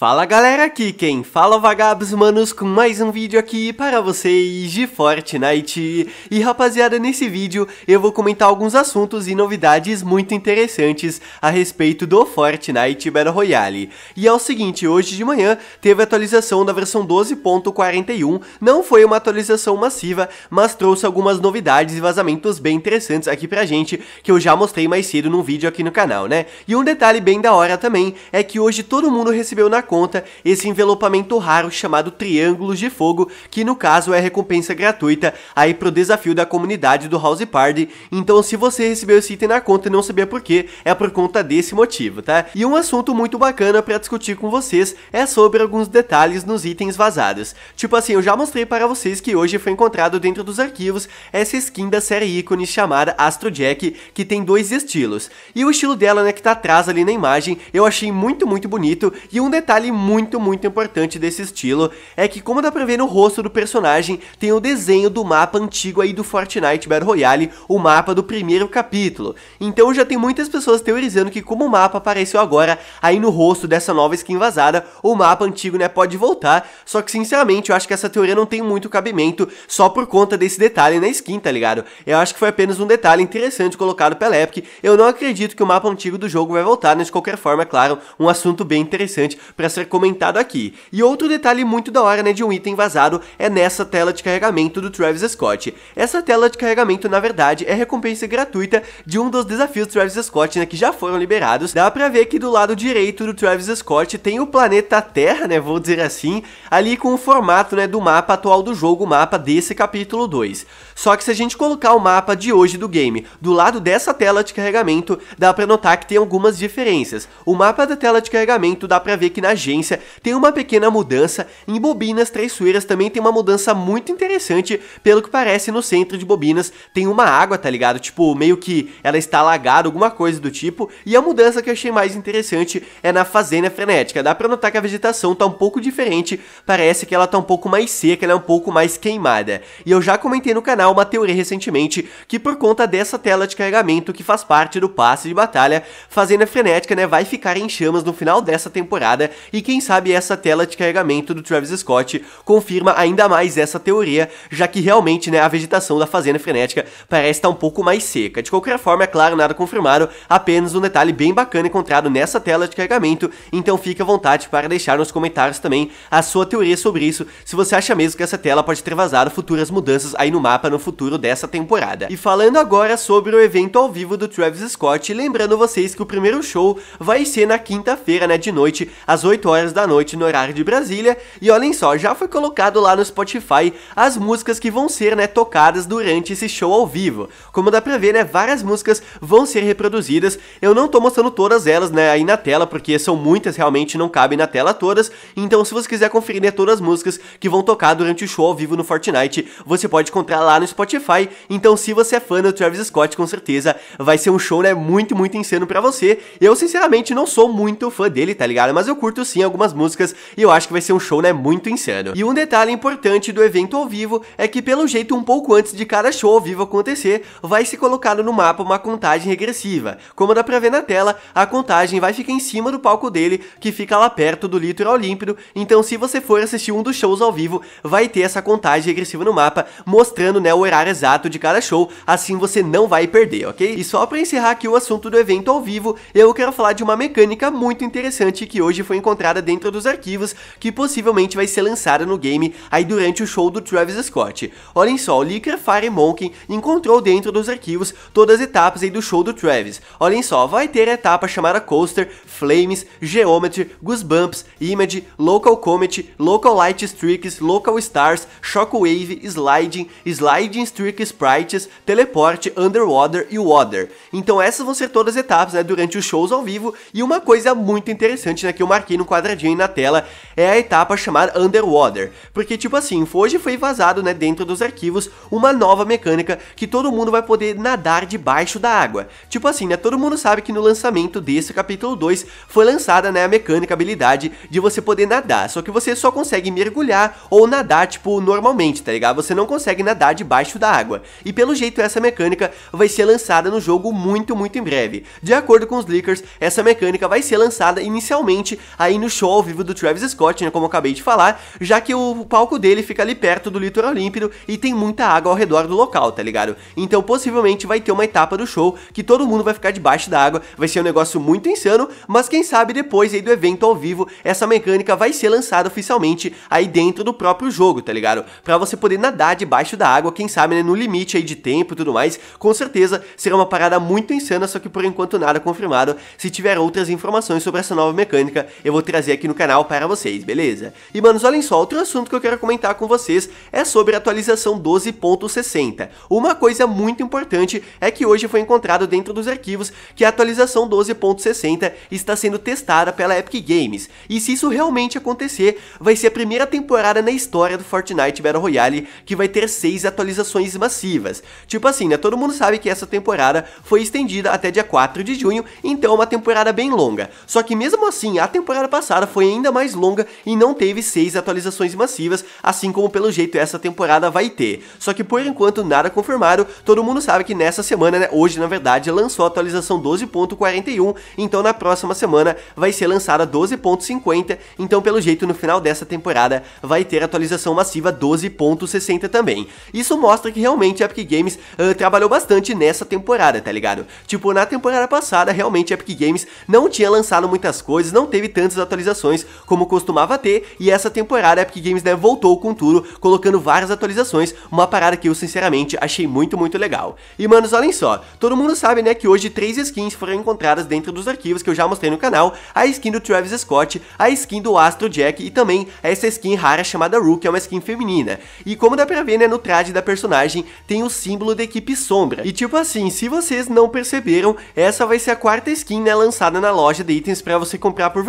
Fala galera, aqui quem fala é Vagabos Manos com mais um vídeo aqui para vocês de Fortnite. E rapaziada, nesse vídeo eu vou comentar alguns assuntos e novidades muito interessantes a respeito do Fortnite Battle Royale. E é o seguinte, hoje de manhã teve atualização da versão 12.41 Não foi uma atualização massiva, mas trouxe algumas novidades e vazamentos bem interessantes aqui pra gente Que eu já mostrei mais cedo num vídeo aqui no canal, né? E um detalhe bem da hora também é que hoje todo mundo recebeu na conta esse envelopamento raro chamado Triângulos de Fogo, que no caso é recompensa gratuita aí pro desafio da comunidade do House Party. Então se você recebeu esse item na conta e não sabia por quê, é por conta desse motivo, tá? E um assunto muito bacana para discutir com vocês é sobre alguns detalhes nos itens vazados. Tipo assim, eu já mostrei para vocês que hoje foi encontrado dentro dos arquivos essa skin da série ícone chamada Astro Jack, que tem dois estilos. E o estilo dela, né, que tá atrás ali na imagem, eu achei muito, muito bonito. E um detalhe detalhe muito, muito importante desse estilo é que, como dá pra ver no rosto do personagem, tem o desenho do mapa antigo aí do Fortnite Battle Royale, o mapa do primeiro capítulo. Então já tem muitas pessoas teorizando que como o mapa apareceu agora aí no rosto dessa nova skin vazada, o mapa antigo, né, pode voltar. Só que, sinceramente, eu acho que essa teoria não tem muito cabimento só por conta desse detalhe na skin, tá ligado? Eu acho que foi apenas um detalhe interessante colocado pela Epic. Eu não acredito que o mapa antigo do jogo vai voltar, mas de qualquer forma, é claro, um assunto bem interessante para ser comentado aqui. E outro detalhe muito da hora, né, de um item vazado é nessa tela de carregamento do Travis Scott. Essa tela de carregamento, na verdade, é recompensa gratuita de um dos desafios do Travis Scott, né, que já foram liberados. Dá pra ver que do lado direito do Travis Scott tem o planeta Terra, né, vou dizer assim, ali com o formato, né, do mapa atual do jogo, o mapa desse capítulo 2. Só que se a gente colocar o mapa de hoje do game do lado dessa tela de carregamento, dá pra notar que tem algumas diferenças. O mapa da tela de carregamento dá pra ver que na agência tem uma pequena mudança, em bobinas traiçoeiras também tem uma mudança muito interessante, pelo que parece no centro de bobinas. Tem uma água, tá ligado? Tipo, meio que ela está alagada, alguma coisa do tipo, e a mudança que eu achei mais interessante é na fazenda frenética, dá pra notar que a vegetação tá um pouco diferente, parece que ela tá um pouco mais seca, ela é um pouco mais queimada, e eu já comentei no canal uma teoria recentemente, que por conta dessa tela de carregamento que faz parte do passe de batalha, fazenda frenética, né, vai ficar em chamas no final dessa temporada, e quem sabe essa tela de carregamento do Travis Scott confirma ainda mais essa teoria, já que realmente né, a vegetação da fazenda frenética parece estar um pouco mais seca. De qualquer forma, é claro, nada confirmado, apenas um detalhe bem bacana encontrado nessa tela de carregamento, então fique à vontade para deixar nos comentários também a sua teoria sobre isso, se você acha mesmo que essa tela pode ter vazado futuras mudanças aí no mapa no futuro dessa temporada. E falando agora sobre o evento ao vivo do Travis Scott, lembrando vocês que o primeiro show vai ser na quinta-feira, né, de noite, às 8 horas da noite, no horário de Brasília. E olhem só, já foi colocado lá no Spotify as músicas que vão ser, né, tocadas durante esse show ao vivo. Como dá pra ver, né, várias músicas vão ser reproduzidas. Eu não tô mostrando todas elas, né, aí na tela, porque são muitas, realmente não cabem na tela todas. Então, se você quiser conferir, né, todas as músicas que vão tocar durante o show ao vivo no Fortnite, você pode encontrar lá no Spotify. Então, se você é fã do Travis Scott, com certeza vai ser um show, né, muito, muito insano pra você. Eu, sinceramente, não sou muito fã dele, tá ligado? Mas eu curto sim algumas músicas e eu acho que vai ser um show, né, muito insano. E um detalhe importante do evento ao vivo é que pelo jeito um pouco antes de cada show ao vivo acontecer, vai ser colocado no mapa uma contagem regressiva. Como dá pra ver na tela, a contagem vai ficar em cima do palco dele, que fica lá perto do litoral límpido, então se você for assistir um dos shows ao vivo, vai ter essa contagem regressiva no mapa, mostrando, né, o horário exato de cada show, assim você não vai perder, ok? E só pra encerrar aqui o assunto do evento ao vivo, eu quero falar de uma mecânica muito interessante que hoje foi encontrada dentro do dos arquivos que possivelmente vai ser lançada no game aí durante o show do Travis Scott. Olhem só, o Licker Fire Monkey encontrou dentro dos arquivos todas as etapas aí do show do Travis. Olhem só, vai ter a etapa chamada Coaster, Flames, Geometry, Goosebumps, Image, Local Comet, Local Light Streaks, Local Stars, Shockwave, Sliding, Sliding Streak Sprites, Teleporte, Underwater e Water. Então essas vão ser todas as etapas né, durante os shows ao vivo e uma coisa muito interessante né, que eu marquei no quadradinho na tela é a etapa chamada Underwater, porque tipo assim, hoje foi vazado, né, dentro dos arquivos, uma nova mecânica que todo mundo vai poder nadar debaixo da água. Tipo assim, né, todo mundo sabe que no lançamento desse capítulo 2 foi lançada, né, a mecânica, a habilidade de você poder nadar, só que você só consegue mergulhar ou nadar, tipo, normalmente, tá ligado? Você não consegue nadar debaixo da água. E pelo jeito essa mecânica vai ser lançada no jogo muito, muito em breve. De acordo com os leakers, essa mecânica vai ser lançada inicialmente aí no show ao vivo do Travis Scott, né, como eu acabei de falar, já que o palco dele fica ali perto do litoral límpido e tem muita água ao redor do local, tá ligado? Então possivelmente vai ter uma etapa do show que todo mundo vai ficar debaixo da água, vai ser um negócio muito insano, mas quem sabe depois aí do evento ao vivo, essa mecânica vai ser lançada oficialmente aí dentro do próprio jogo, tá ligado? Pra você poder nadar debaixo da água, quem sabe, né, no limite aí de tempo e tudo mais, com certeza será uma parada muito insana, só que por enquanto nada confirmado. Se tiver outras informações sobre essa nova mecânica, eu vou trazer aqui no canal para vocês, beleza? E manos, olhem só, outro assunto que eu quero comentar com vocês é sobre a atualização 12.60. Uma coisa muito importante é que hoje foi encontrado dentro dos arquivos que a atualização 12.60 está sendo testada pela Epic Games. E se isso realmente acontecer, vai ser a primeira temporada na história do Fortnite Battle Royale que vai ter seis atualizações massivas. Tipo assim, né? Todo mundo sabe que essa temporada foi estendida até dia 4 de junho, então é uma temporada bem longa. Só que mesmo assim, a temporada passada foi ainda mais longa e não teve seis atualizações massivas, assim como pelo jeito essa temporada vai ter. Só que por enquanto nada confirmado, todo mundo sabe que nessa semana, né, hoje na verdade, lançou a atualização 12.41, então na próxima semana vai ser lançada 12.50, então pelo jeito no final dessa temporada vai ter atualização massiva 12.60 também. Isso mostra que realmente a Epic Games uh, trabalhou bastante nessa temporada, tá ligado? Tipo, na temporada passada, realmente a Epic Games não tinha lançado muitas coisas, não teve tantas atualizações como costumava ter, e essa temporada a Epic Games né, voltou com tudo, colocando várias atualizações, uma parada que eu sinceramente achei muito, muito legal. E manos, olhem só, todo mundo sabe né que hoje três skins foram encontradas dentro dos arquivos que eu já mostrei no canal, a skin do Travis Scott, a skin do Astro Jack e também essa skin rara chamada Rue, que é uma skin feminina. E como dá pra ver né, no traje da personagem, tem o símbolo da equipe Sombra. E tipo assim, se vocês não perceberam, essa vai ser a quarta skin né, lançada na loja de itens para você comprar por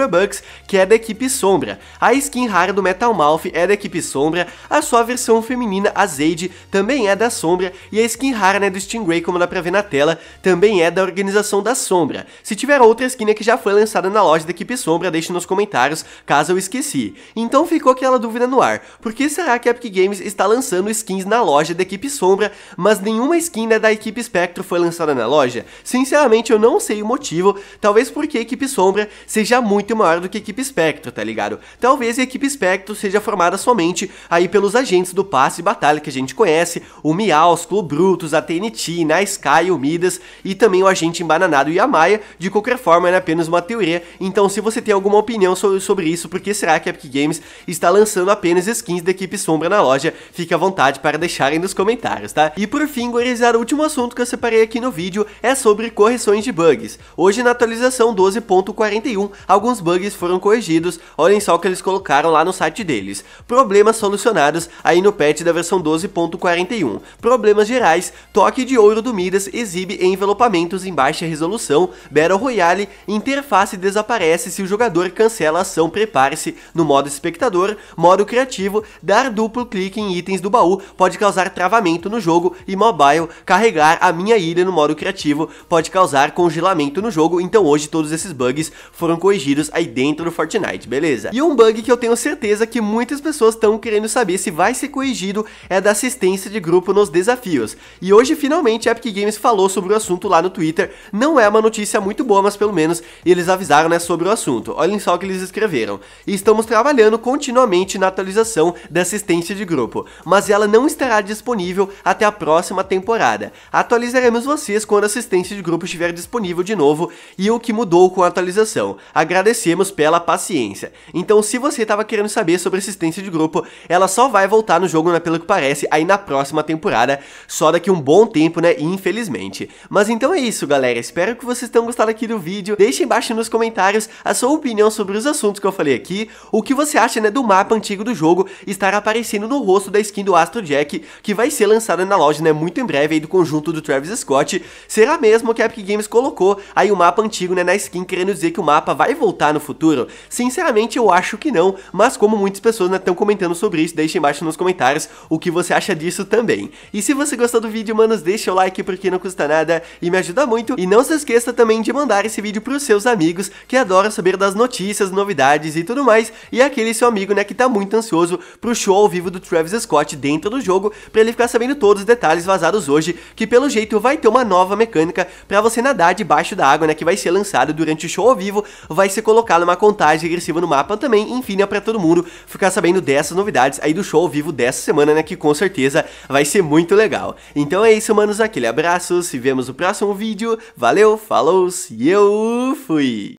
Que é da equipe Sombra. A skin rara do Metal Mouth é da equipe Sombra, a sua versão feminina, a Zade, também é da Sombra, e a skin rara né, do Stingray, como dá pra ver na tela, também é da organização da Sombra. Se tiver outra skin que já foi lançada na loja da equipe Sombra, deixe nos comentários, caso eu esqueci. Então ficou aquela dúvida no ar, por que será que a Epic Games está lançando skins na loja da equipe Sombra, mas nenhuma skin né, da equipe Spectro foi lançada na loja? Sinceramente eu não sei o motivo, talvez porque a equipe Sombra seja muito maior do que a equipe Spectro, tá ligado? Talvez a equipe Spectro seja formada somente aí pelos agentes do passe e batalha que a gente conhece, o Miausculo, o Brutus, a TNT, na Sky, o Midas e também o agente embananado Yamaya, de qualquer forma é apenas uma teoria, então se você tem alguma opinião sobre, sobre isso, por que será que a Epic Games está lançando apenas skins da equipe Sombra na loja, fique à vontade para deixarem nos comentários, tá? E por fim, gurizada, o último assunto que eu separei aqui no vídeo é sobre correções de bugs. Hoje na atualização 12.41, alguns bugs foram corrigidos, olhem só o que eles colocaram lá no site deles. Problemas solucionados aí no patch da versão 12.41. Problemas gerais, toque de ouro do Midas exibe envelopamentos em baixa resolução, Battle Royale, interface desaparece se o jogador cancela a ação. Prepare-se. No modo espectador, modo criativo, dar duplo clique em itens do baú pode causar travamento no jogo e mobile, carregar a minha ilha no modo criativo pode causar congelamento no jogo, então hoje todos esses bugs foram corrigidos. Aí dentro do Fortnite, beleza? E um bug que eu tenho certeza que muitas pessoas estão querendo saber se vai ser corrigido é da assistência de grupo nos desafios. E hoje finalmente a Epic Games falou sobre o assunto lá no Twitter, não é uma notícia muito boa, mas pelo menos eles avisaram né, sobre o assunto. Olhem só o que eles escreveram. Estamos trabalhando continuamente na atualização da assistência de grupo, mas ela não estará disponível até a próxima temporada. Atualizaremos vocês quando a assistência de grupo estiver disponível de novo e o que mudou com a atualização. Agradecemos pela paciência. Então, se você estava querendo saber sobre assistência de grupo, ela só vai voltar no jogo, né, pelo que parece, aí na próxima temporada, só daqui um bom tempo, né, infelizmente. Mas então é isso, galera. Espero que vocês tenham gostado aqui do vídeo. Deixe embaixo nos comentários a sua opinião sobre os assuntos que eu falei aqui, o que você acha, né, do mapa antigo do jogo estar aparecendo no rosto da skin do Astro Jack, que vai ser lançada na loja, né, muito em breve aí do conjunto do Travis Scott. Será mesmo que a Epic Games colocou aí o mapa antigo, né, na skin, querendo dizer que o mapa vai voltar no futuro? Sinceramente, eu acho que não, mas como muitas pessoas estão né, comentando sobre isso, deixe embaixo nos comentários o que você acha disso também. E se você gostou do vídeo, manos, deixa o like porque não custa nada e me ajuda muito. E não se esqueça também de mandar esse vídeo pros seus amigos que adoram saber das notícias, novidades e tudo mais. E aquele seu amigo, né, que tá muito ansioso pro show ao vivo do Travis Scott dentro do jogo, pra ele ficar sabendo todos os detalhes vazados hoje, que pelo jeito vai ter uma nova mecânica pra você nadar debaixo da água, né, que vai ser lançado durante o show ao vivo, vai ser colocado uma uma contagem agressiva no mapa também, enfim, é pra todo mundo ficar sabendo dessas novidades aí do show ao vivo dessa semana, né, que com certeza vai ser muito legal. Então é isso, manos, aquele abraço, se vemos no próximo vídeo, valeu, falou, e eu fui!